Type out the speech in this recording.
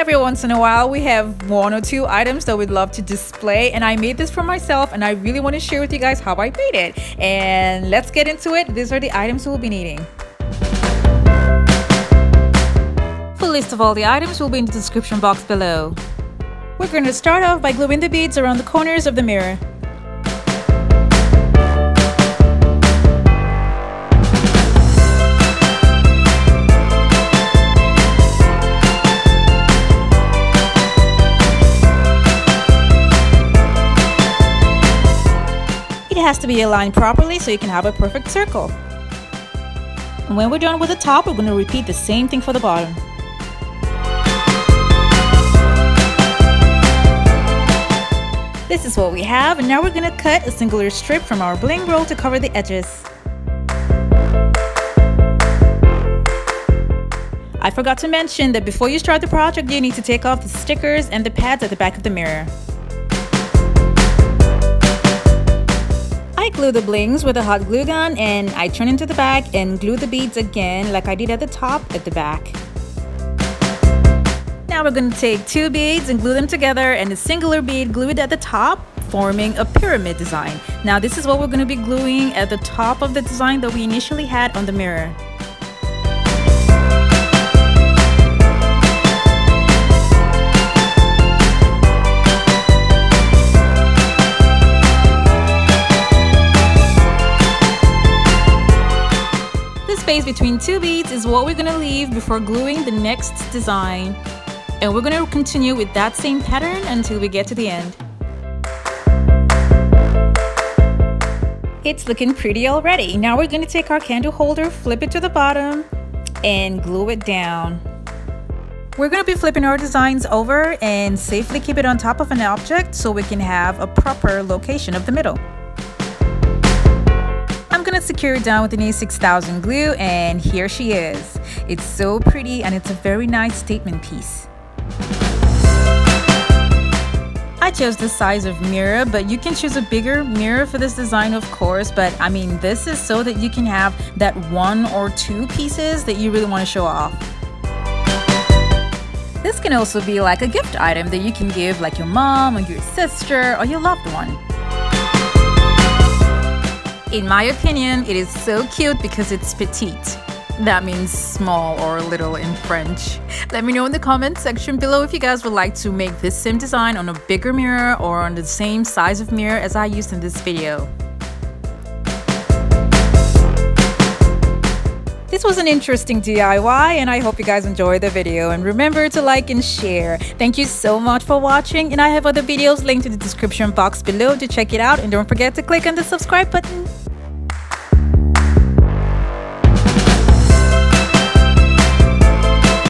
Every once in a while, we have one or two items that we'd love to display, and I made this for myself, and I really want to share with you guys how I made it. And let's get into it. These are the items we'll be needing. Full list of all the items will be in the description box below. We're going to start off by gluing the beads around the corners of the mirror. Has to be aligned properly so you can have a perfect circle. And when we're done with the top, we're going to repeat the same thing for the bottom. This is what we have, and now we're going to cut a singular strip from our bling roll to cover the edges. I forgot to mention that before you start the project, you need to take off the stickers and the pads at the back of the mirror. Glue the blings with a hot glue gun and I turn into the back and glue the beads again like I did at the top at the back. Now we're going to take two beads and glue them together and a singular bead glued at the top forming a pyramid design. Now this is what we're going to be gluing at the top of the design that we initially had on the mirror. Space between two beads is what we're going to leave before gluing the next design. And we're going to continue with that same pattern until we get to the end. It's looking pretty already. Now we're going to take our candle holder, flip it to the bottom, and glue it down. We're going to be flipping our designs over and safely keep it on top of an object so we can have a proper location of the middle. I'm gonna secure it down with an E6000 glue and here she is. It's so pretty and it's a very nice statement piece. I chose the size of mirror, but you can choose a bigger mirror for this design, of course. But I mean, this is so that you can have that one or two pieces that you really want to show off. This can also be like a gift item that you can give like your mom or your sister or your loved one. In my opinion, it is so cute because it's petite. That means small or little in French. Let me know in the comments section below if you guys would like to make this same design on a bigger mirror or on the same size of mirror as I used in this video. This was an interesting DIY and I hope you guys enjoyed the video and remember to like and share. Thank you so much for watching and I have other videos linked in the description box below to check it out and don't forget to click on the subscribe button.